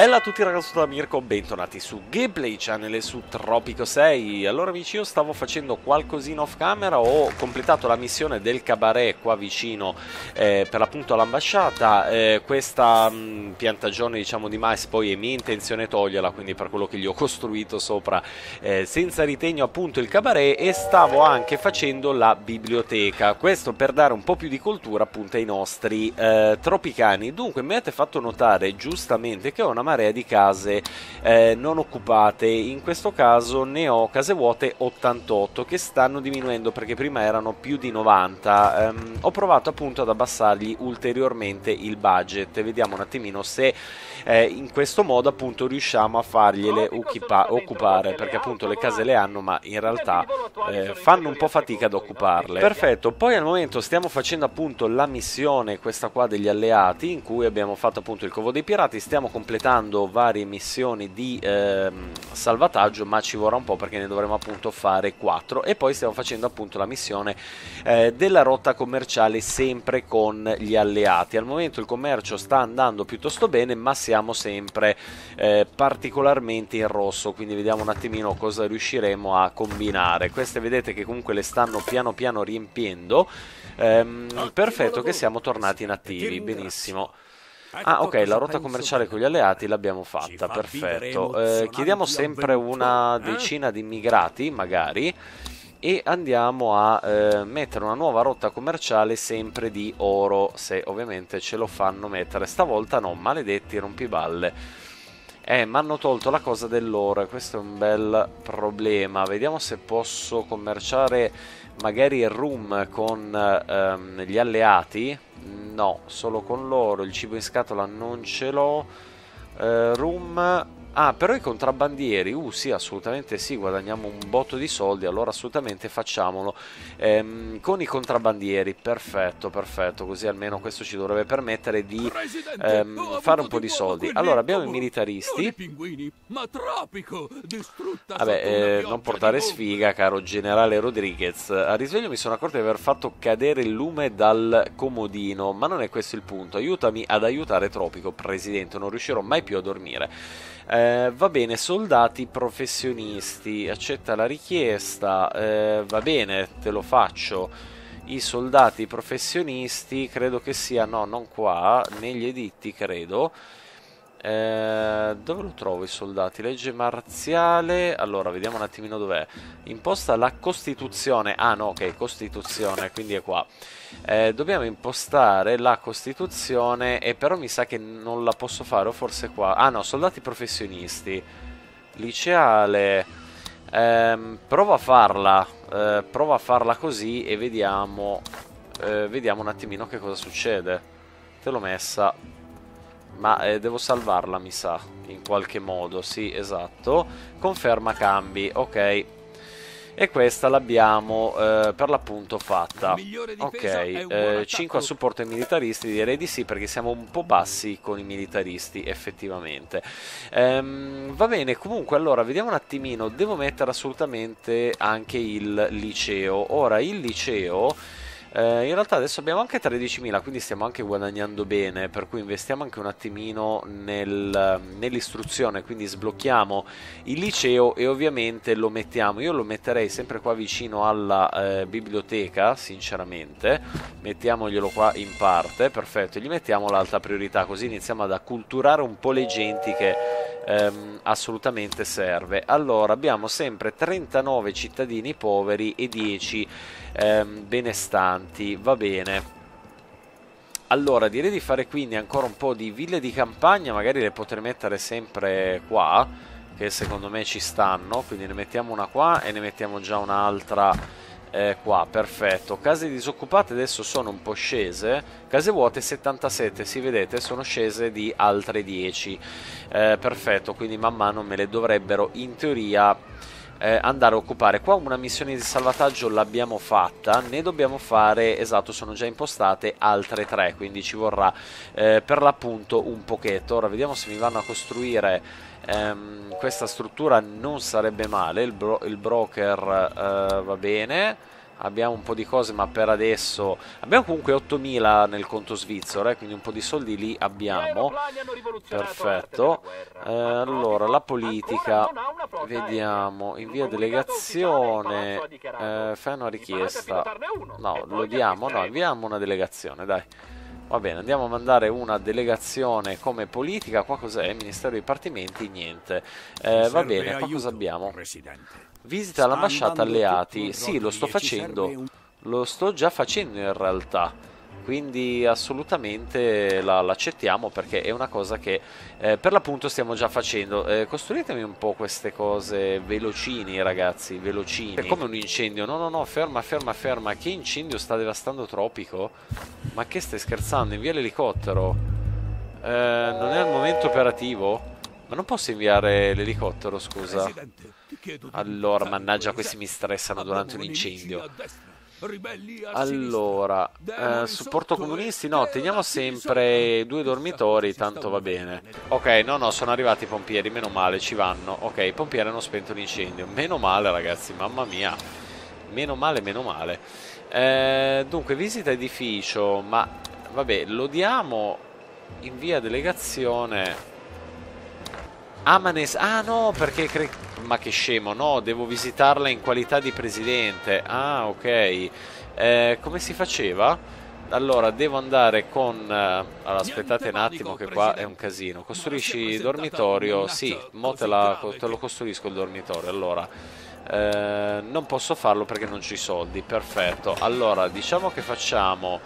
Bella a tutti ragazzi da Mirko, bentornati su Gameplay Channel e su Tropico 6 Allora amici io stavo facendo qualcosina off camera Ho completato la missione del cabaret qua vicino eh, per l'appunto all'ambasciata eh, Questa mh, piantagione diciamo di mais poi è mia intenzione toglierla Quindi per quello che gli ho costruito sopra eh, senza ritegno appunto il cabaret E stavo anche facendo la biblioteca. Questo per dare un po' più di cultura appunto ai nostri eh, tropicani. Dunque mi avete fatto notare giustamente che ho una marea di case eh, non occupate. In questo caso ne ho case vuote 88 che stanno diminuendo perché prima erano più di 90. Um, ho provato appunto ad abbassargli ulteriormente il budget. Vediamo un attimino se eh, in questo modo appunto riusciamo a fargliele occupare perché appunto le case le hanno ma in realtà eh, fanno un po' fatica ad occuparle. Perfetto, poi al momento stiamo facendo appunto la missione questa qua degli alleati in cui abbiamo fatto appunto il covo dei pirati, stiamo completando completando varie missioni di ehm, salvataggio ma ci vorrà un po' perché ne dovremo appunto fare 4 e poi stiamo facendo appunto la missione eh, della rotta commerciale sempre con gli alleati. Al momento il commercio sta andando piuttosto bene ma siamo sempre eh, particolarmente in rosso quindi vediamo un attimino cosa riusciremo a combinare. Queste vedete che comunque le stanno piano piano riempiendo. Ehm, perfetto che siamo tornati inattivi benissimo Ah, ok, la rotta commerciale con gli alleati l'abbiamo fatta, perfetto. Eh, chiediamo sempre una eh? decina di immigrati, magari, e andiamo a eh, mettere una nuova rotta commerciale sempre di oro, se ovviamente ce lo fanno mettere. Stavolta no, maledetti rompiballe. Eh, mi hanno tolto la cosa dell'oro, questo è un bel problema. Vediamo se posso commerciare magari il room con ehm, gli alleati No, solo con loro. Il cibo in scatola non ce l'ho. Uh, room Ah, però i contrabbandieri, uh sì, assolutamente sì, guadagniamo un botto di soldi, allora assolutamente facciamolo. Ehm, con i contrabbandieri, perfetto, perfetto, così almeno questo ci dovrebbe permettere di ehm, fare un po' di soldi. Allora, abbiamo i militaristi. Vabbè, eh, non portare sfiga, caro generale Rodriguez. A risveglio mi sono accorto di aver fatto cadere il lume dal comodino, ma non è questo il punto. Aiutami ad aiutare Tropico, presidente, non riuscirò mai più a dormire. Eh, va bene, soldati professionisti, accetta la richiesta, eh, va bene, te lo faccio. I soldati professionisti, credo che sia, no, non qua, negli editti, credo. Eh, dove lo trovo i soldati? Legge marziale. Allora, vediamo un attimino dov'è. Imposta la Costituzione. Ah, no, ok, Costituzione, quindi è qua. Eh, dobbiamo impostare la Costituzione e però mi sa che non la posso fare, o forse qua. Ah, no, soldati professionisti. Liceale. Eh, prova a farla. Eh, prova a farla così e vediamo. Eh, vediamo un attimino che cosa succede. Te l'ho messa ma eh, devo salvarla, mi sa, in qualche modo. Sì, esatto. Conferma cambi, ok. E questa l'abbiamo eh, per l'appunto fatta. Ok, eh, 5 a supporto ai militaristi, direi di sì perché siamo un po' bassi con i militaristi effettivamente. Ehm, va bene, comunque allora vediamo un attimino, devo mettere assolutamente anche il liceo. Ora il liceo eh, in realtà adesso abbiamo anche 13.000, quindi stiamo anche guadagnando bene, per cui investiamo anche un attimino nel, nell'istruzione, quindi sblocchiamo il liceo e ovviamente lo mettiamo, io lo metterei sempre qua vicino alla eh, biblioteca, sinceramente, mettiamoglielo qua in parte, perfetto, gli mettiamo l'alta priorità, così iniziamo ad acculturare un po' le genti che ehm, assolutamente serve. Allora, abbiamo sempre 39 cittadini poveri e 10 ehm, benestanti, va bene. Allora, direi di fare quindi ancora un po' di ville di campagna, magari le potrei mettere sempre qua, che secondo me ci stanno, quindi ne mettiamo una qua e ne mettiamo già un'altra eh, qua, perfetto. Case disoccupate adesso sono un po' scese, case vuote 77, si vedete, sono scese di altre 10. Eh, perfetto, quindi man mano me le dovrebbero in teoria eh, andare a occupare. Qua una missione di salvataggio l'abbiamo fatta, ne dobbiamo fare, esatto, sono già impostate altre tre, quindi ci vorrà eh, per l'appunto un pochetto. Ora vediamo se mi vanno a costruire ehm, questa struttura, non sarebbe male, il, bro il broker eh, va bene. Abbiamo un po' di cose ma per adesso abbiamo comunque 8000 nel conto svizzero eh, quindi un po' di soldi lì abbiamo. Perfetto. Eh, allora la politica. Vediamo invia delegazione eh, fai una richiesta. No lo diamo no inviamo una delegazione dai Va bene, andiamo a mandare una delegazione come politica. Qua cos'è? Ministero dei Dipartimenti? Niente. Eh, va bene, qua cosa abbiamo? Visita l'ambasciata alleati. Sì, lo sto facendo. Lo sto già facendo in realtà quindi assolutamente la, l'accettiamo perché è una cosa che eh, per l'appunto stiamo già facendo. Eh, costruitemi un po' queste cose velocini ragazzi, velocini. È come un incendio, no no no, ferma ferma ferma, che incendio sta devastando Tropico? Ma che stai scherzando? Invia l'elicottero. Eh, non è al momento operativo? Ma non posso inviare l'elicottero, scusa. Allora, mannaggia, questi mi stressano durante un incendio. Allora, eh, supporto comunisti? No, teniamo sempre due dormitori, tanto va bene. Ok, no, no, sono arrivati i pompieri, meno male, ci vanno. Ok, i pompieri hanno spento l'incendio. Meno male, ragazzi, mamma mia. Meno male, meno male. Eh, dunque, visita edificio, ma vabbè, lo diamo in via delegazione Amanes, ah no, perché cre... ma che scemo, no, devo visitarla in qualità di presidente. Ah, ok. Eh, come si faceva? Allora, devo andare con... Uh, allora, aspettate un attimo che qua è un casino. Costruisci dormitorio? Sì, mo te, la, te lo costruisco il dormitorio. Allora, eh, non posso farlo perché non ci soldi. Perfetto. Allora, diciamo che facciamo...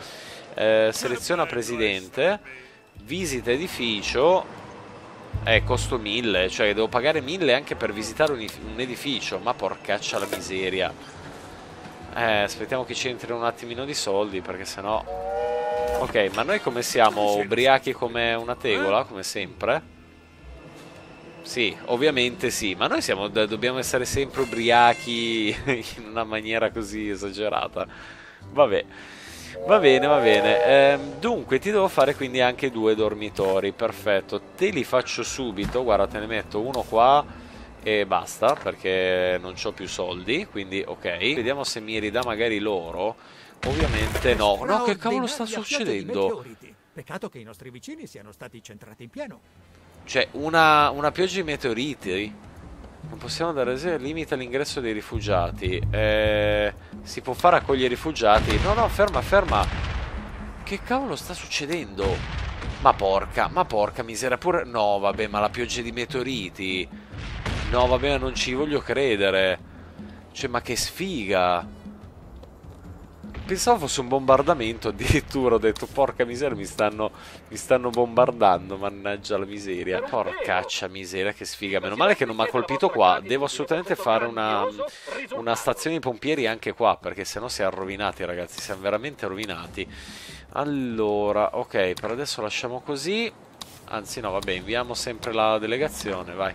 Eh, seleziona presidente, visita edificio eh, costo 1000, cioè devo pagare 1000 anche per visitare un, un edificio, ma porcaccia la miseria. Eh, aspettiamo che ci entrino un attimino di soldi, perché sennò... Ok, ma noi come siamo? Ubriachi come una tegola, come sempre? Sì, ovviamente sì, ma noi siamo, dobbiamo essere sempre ubriachi in una maniera così esagerata. Vabbè. Va bene, va bene. Ehm, dunque, ti devo fare quindi anche due dormitori. Perfetto. Te li faccio subito. Guarda, te ne metto uno qua e basta, perché non ho più soldi. Quindi, ok. Vediamo se mi ridà magari loro. Ovviamente no. No, che cavolo sta succedendo? Peccato che i nostri vicini siano stati centrati in pieno. Cioè, una, una pioggia di meteoriti. Non possiamo dare esempio, limita l'ingresso dei rifugiati. Eh, si può fare accogliere i rifugiati. No, no, ferma, ferma. Che cavolo sta succedendo? Ma porca, ma porca miseria pure... No, vabbè, ma la pioggia di meteoriti. No, vabbè, non ci voglio credere. Cioè, ma che sfiga. Pensavo fosse un bombardamento, addirittura ho detto porca miseria mi stanno, mi stanno bombardando, mannaggia la miseria. Porcaccia miseria, che sfiga. Meno male che non mi ha colpito qua, devo assolutamente fare una, una stazione di pompieri anche qua, perché sennò si è rovinati ragazzi, siamo veramente rovinati. Allora, ok, per adesso lasciamo così. Anzi no, vabbè, inviamo sempre la delegazione, vai.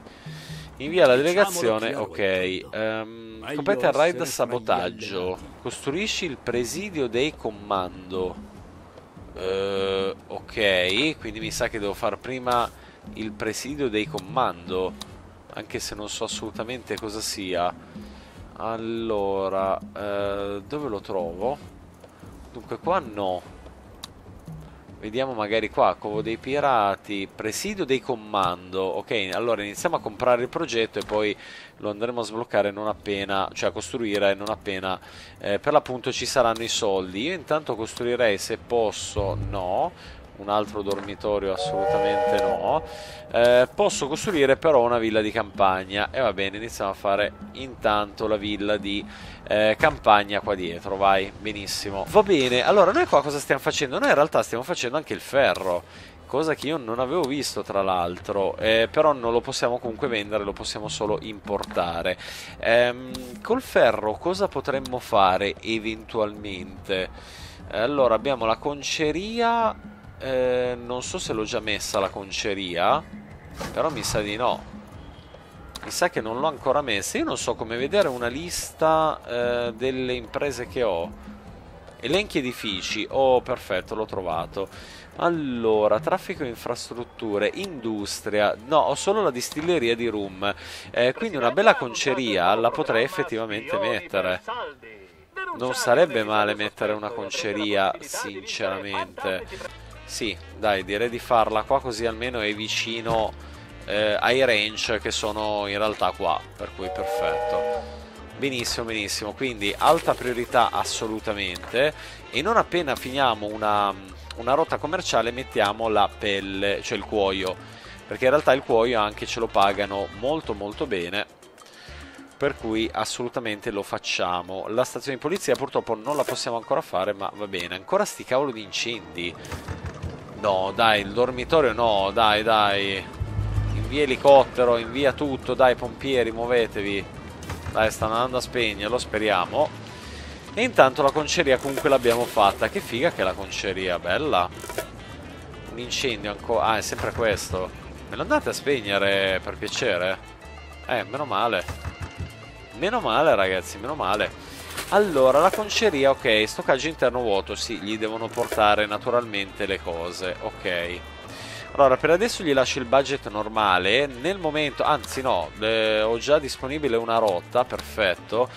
Invia la delegazione, ok. Um, completa il raid sabotaggio. Costruisci il presidio dei comando. Uh, ok, quindi mi sa che devo fare prima il presidio dei comando. Anche se non so assolutamente cosa sia. Allora, uh, dove lo trovo? Dunque qua no. Vediamo magari qua, Covo dei Pirati, Presidio dei Comando. Ok, allora iniziamo a comprare il progetto e poi lo andremo a sbloccare non appena, cioè a costruire non appena eh, per l'appunto ci saranno i soldi. Io intanto costruirei se posso, no, un altro dormitorio assolutamente no. Eh, posso costruire però una villa di campagna e va bene, iniziamo a fare intanto la villa di eh, campagna qua dietro, vai, benissimo. Va bene, allora noi qua cosa stiamo facendo? Noi in realtà stiamo facendo anche il ferro, cosa che io non avevo visto tra l'altro, eh, però non lo possiamo comunque vendere, lo possiamo solo importare. Ehm, col ferro cosa potremmo fare eventualmente? Allora abbiamo la conceria, eh, non so se l'ho già messa la conceria, però mi sa di no. Mi sa che non l'ho ancora messa. Io non so come vedere una lista eh, delle imprese che ho. Elenchi edifici. Oh, perfetto, l'ho trovato. Allora, traffico infrastrutture, industria. No, ho solo la distilleria di rum. Eh, quindi una bella conceria la potrei effettivamente mettere. non sarebbe male mettere una conceria, sinceramente. Sì, dai, direi di farla qua così almeno è vicino eh, ai range che sono in realtà qua, per cui perfetto. Benissimo, benissimo, quindi alta priorità assolutamente e non appena finiamo una, una rotta commerciale mettiamo la pelle, cioè il cuoio, perché in realtà il cuoio anche ce lo pagano molto molto bene per cui assolutamente lo facciamo. La stazione di polizia purtroppo non la possiamo ancora fare, ma va bene. Ancora sti cavolo di incendi. No, dai, il dormitorio no, dai, dai. Invia elicottero, invia tutto, dai, pompieri, muovetevi. Dai, stanno andando a spegnerlo, speriamo. E intanto la conceria comunque l'abbiamo fatta. Che figa che è la conceria, bella. Un incendio ancora... Ah, è sempre questo. Me lo andate a spegnere, per piacere? Eh, meno male. Meno male ragazzi, meno male. Allora, la conceria, ok, stoccaggio interno vuoto, sì, gli devono portare naturalmente le cose, ok. Allora, per adesso gli lascio il budget normale, nel momento, anzi no, eh, ho già disponibile una rotta, perfetto.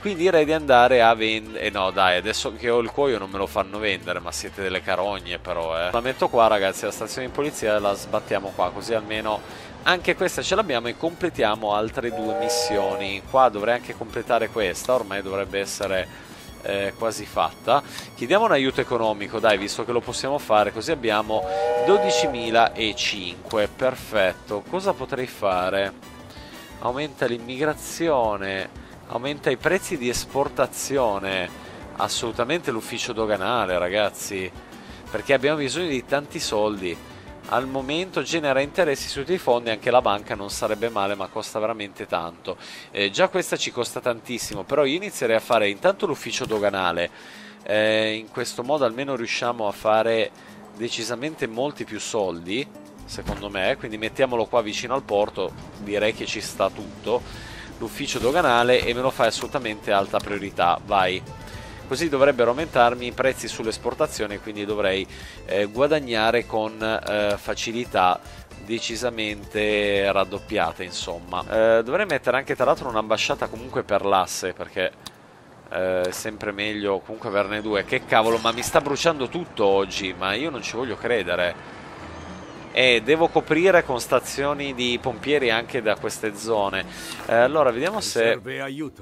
Quindi direi di andare a vendere... Eh no dai, adesso che ho il cuoio non me lo fanno vendere, ma siete delle carogne però eh. La metto qua ragazzi, la stazione di polizia la sbattiamo qua, così almeno anche questa ce l'abbiamo e completiamo altre due missioni. Qua dovrei anche completare questa, ormai dovrebbe essere eh, quasi fatta. Chiediamo un aiuto economico, dai, visto che lo possiamo fare, così abbiamo 12.005, perfetto. Cosa potrei fare? Aumenta l'immigrazione, aumenta i prezzi di esportazione, assolutamente l'ufficio doganale, ragazzi, perché abbiamo bisogno di tanti soldi. Al momento genera interessi su tutti i fondi anche la banca non sarebbe male ma costa veramente tanto. Eh, già questa ci costa tantissimo però io inizierei a fare intanto l'ufficio doganale. Eh, in questo modo almeno riusciamo a fare decisamente molti più soldi secondo me quindi mettiamolo qua vicino al porto direi che ci sta tutto l'ufficio doganale e me lo fai assolutamente alta priorità vai. Così dovrebbero aumentarmi i prezzi sull'esportazione quindi dovrei eh, guadagnare con eh, facilità decisamente raddoppiate insomma. Eh, dovrei mettere anche tra l'altro un'ambasciata comunque per l'asse perché eh, è sempre meglio comunque averne due. Che cavolo ma mi sta bruciando tutto oggi ma io non ci voglio credere e devo coprire con stazioni di pompieri anche da queste zone. Eh, allora, vediamo se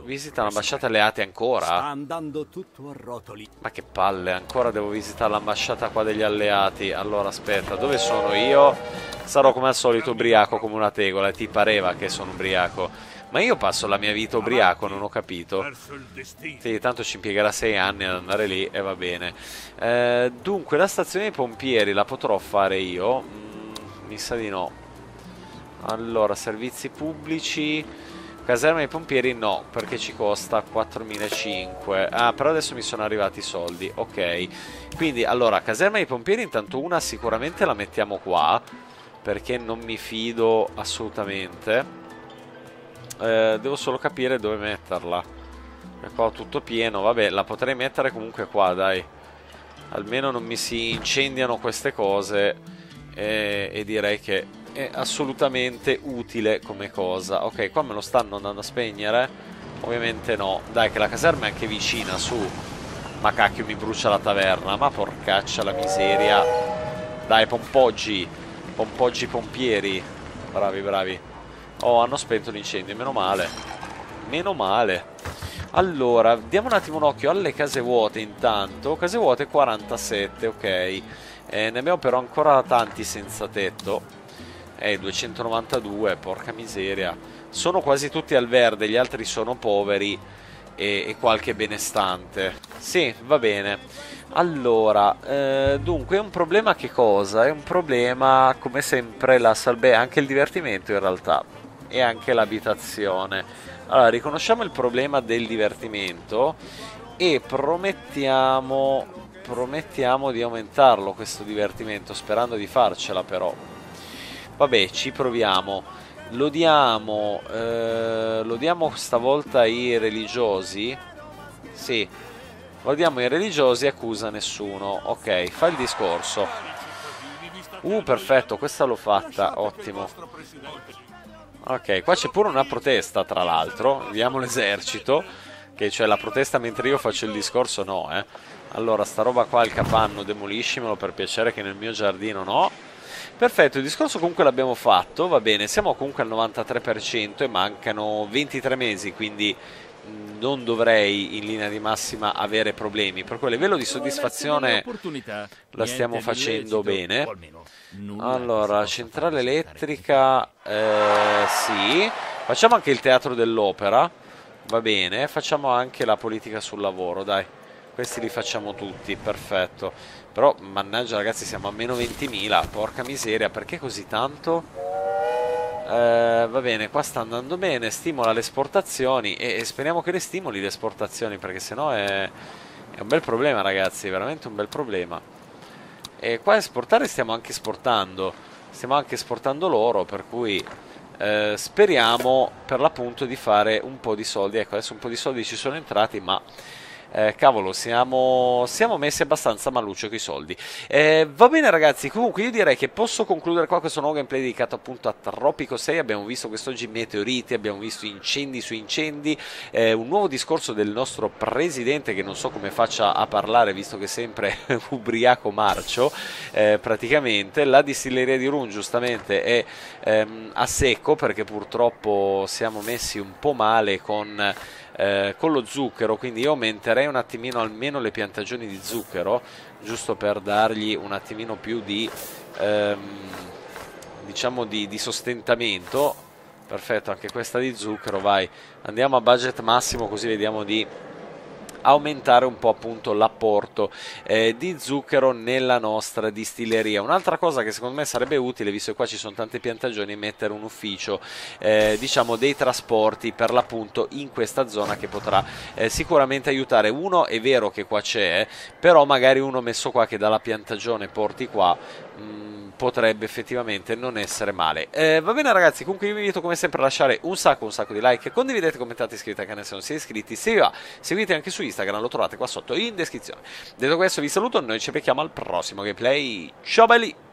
visita l'ambasciata alleate ancora. Sta andando tutto a rotoli. Ma che palle, ancora devo visitare l'ambasciata qua degli alleati. Allora, aspetta, dove sono io? Sarò come al solito ubriaco come una tegola, ti pareva che sono ubriaco. Ma io passo la mia vita ubriaco, non ho capito. Sì, tanto ci impiegherà sei anni ad andare lì e va bene. Eh, dunque, la stazione dei pompieri la potrò fare io mi sa di no. Allora, servizi pubblici. Caserma dei pompieri no, perché ci costa 4.500. Ah, però adesso mi sono arrivati i soldi. Ok. Quindi, allora, caserma dei pompieri intanto una sicuramente la mettiamo qua, perché non mi fido assolutamente. Eh, devo solo capire dove metterla. E qua tutto pieno. Vabbè, la potrei mettere comunque qua, dai. Almeno non mi si incendiano queste cose e, e direi che è assolutamente utile come cosa. Ok, qua me lo stanno andando a spegnere? Ovviamente no. Dai, che la caserma è anche vicina, su. Ma cacchio, mi brucia la taverna. Ma porcaccia la miseria. Dai, pompoggi. Pompoggi pompieri. Bravi, bravi. Oh, hanno spento l'incendio, meno male. Meno male. Allora, diamo un attimo un occhio alle case vuote intanto. Case vuote 47, ok. Eh, ne abbiamo però ancora tanti senza tetto. Eh, 292, porca miseria. Sono quasi tutti al verde, gli altri sono poveri e, e qualche benestante. Sì, va bene. Allora, eh, dunque, è un problema che cosa? È un problema, come sempre, la salve, anche il divertimento in realtà, e anche l'abitazione. Allora, riconosciamo il problema del divertimento e promettiamo promettiamo di aumentarlo questo divertimento, sperando di farcela però. Vabbè, ci proviamo. Lo diamo, eh, lo diamo stavolta ai religiosi? Sì, lo diamo ai religiosi e accusa nessuno. Ok, fa il discorso. Uh, perfetto, questa l'ho fatta, ottimo. Ok, qua c'è pure una protesta, tra l'altro. Vediamo l'esercito. Che cioè la protesta mentre io faccio il discorso no, eh. Allora, sta roba qua, il capanno, demoliscimelo per piacere che nel mio giardino no. Perfetto, il discorso comunque l'abbiamo fatto, va bene, siamo comunque al 93% e mancano 23 mesi, quindi non dovrei in linea di massima avere problemi. Per quel livello di soddisfazione la stiamo facendo bene. Allora, centrale elettrica, eh, sì. Facciamo anche il teatro dell'opera, va bene. Facciamo anche la politica sul lavoro, dai. Questi li facciamo tutti, perfetto. Però, mannaggia ragazzi, siamo a meno 20.000, porca miseria, perché così tanto? Eh, va bene, qua sta andando bene, stimola le esportazioni e, e speriamo che le stimoli le esportazioni perché sennò è, è un bel problema ragazzi, veramente un bel problema. E qua esportare stiamo anche esportando, stiamo anche esportando l'oro per cui eh, speriamo per l'appunto di fare un po' di soldi. Ecco, adesso un po' di soldi ci sono entrati ma eh, cavolo, siamo, siamo, messi abbastanza maluccio con i soldi. Eh, va bene ragazzi, comunque io direi che posso concludere qua questo nuovo gameplay dedicato appunto a Tropico 6. Abbiamo visto quest'oggi meteoriti, abbiamo visto incendi su incendi, eh, un nuovo discorso del nostro presidente che non so come faccia a parlare visto che è sempre ubriaco marcio, eh, praticamente. La distilleria di Run giustamente è ehm, a secco perché purtroppo siamo messi un po' male con eh, con lo zucchero, quindi io aumenterei un attimino almeno le piantagioni di zucchero, giusto per dargli un attimino più di, ehm, diciamo di, di sostentamento. Perfetto, anche questa di zucchero, vai. Andiamo a budget massimo così vediamo di aumentare un po' appunto l'apporto eh, di zucchero nella nostra distilleria. Un'altra cosa che secondo me sarebbe utile, visto che qua ci sono tante piantagioni, è mettere un ufficio, eh, diciamo, dei trasporti per l'appunto in questa zona che potrà eh, sicuramente aiutare. Uno è vero che qua c'è, però magari uno messo qua che dalla piantagione porti qua. Mh, mm, potrebbe effettivamente non essere male. Eh, va bene ragazzi, comunque io vi invito come sempre a lasciare un sacco, un sacco di like, condividete, commentate, iscrivetevi al canale se non siete iscritti, se vi va, seguite anche su Instagram, lo trovate qua sotto in descrizione. Detto questo vi saluto, noi ci becchiamo al prossimo gameplay, ciao belli!